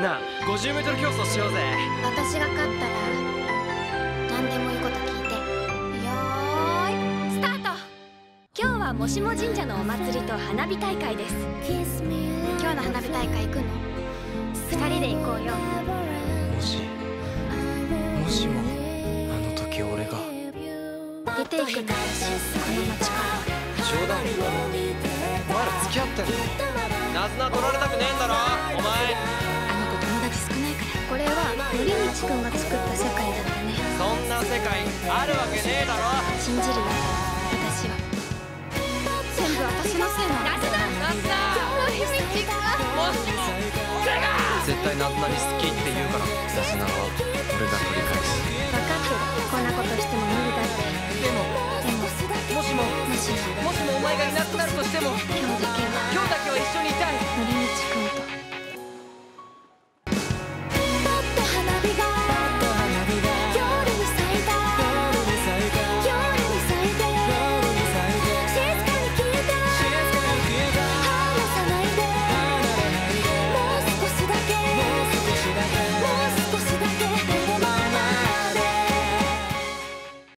なあ 50m 競争しようぜ。私が勝ったら何でも言うこと聞いて。よーいスタート。今日はもしも神社のお祭りと花火大会です。今日の花火大会行くの？二人で行こうよ。もしもしもあの時俺が。出ていくんこの街から冗談。お前ら付き合ってんの？ナズナ取られたくねえんだろ？お前これは頼道くんが作った世界だったね。そんな世界あるわけねえだろ。信じるよ私は。全部私のせいなのナズナナズナ頼道がもしも俺が絶対ナズナに好きって言うからナズナは俺が取り返す。分かってるこんなことしても無理だってでもでももしももしももしもお前がいなくなるとしても